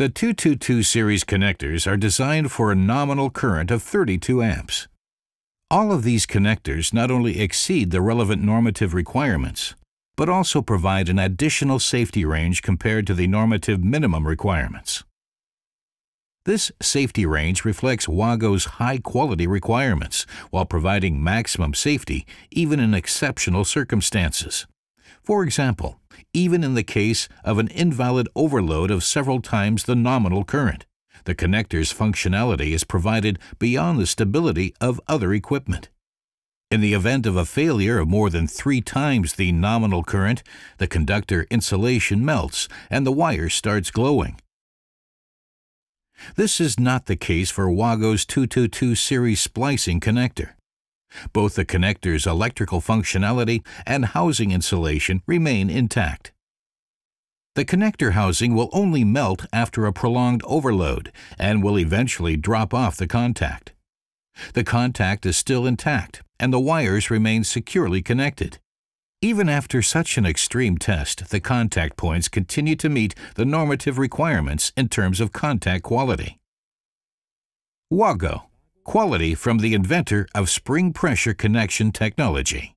The 222 series connectors are designed for a nominal current of 32 amps. All of these connectors not only exceed the relevant normative requirements, but also provide an additional safety range compared to the normative minimum requirements. This safety range reflects WAGO's high quality requirements while providing maximum safety even in exceptional circumstances. For example, even in the case of an invalid overload of several times the nominal current, the connector's functionality is provided beyond the stability of other equipment. In the event of a failure of more than three times the nominal current, the conductor insulation melts and the wire starts glowing. This is not the case for WAGO's 222 series splicing connector. Both the connector's electrical functionality and housing insulation remain intact. The connector housing will only melt after a prolonged overload and will eventually drop off the contact. The contact is still intact and the wires remain securely connected. Even after such an extreme test, the contact points continue to meet the normative requirements in terms of contact quality. WAGO, quality from the inventor of spring pressure connection technology.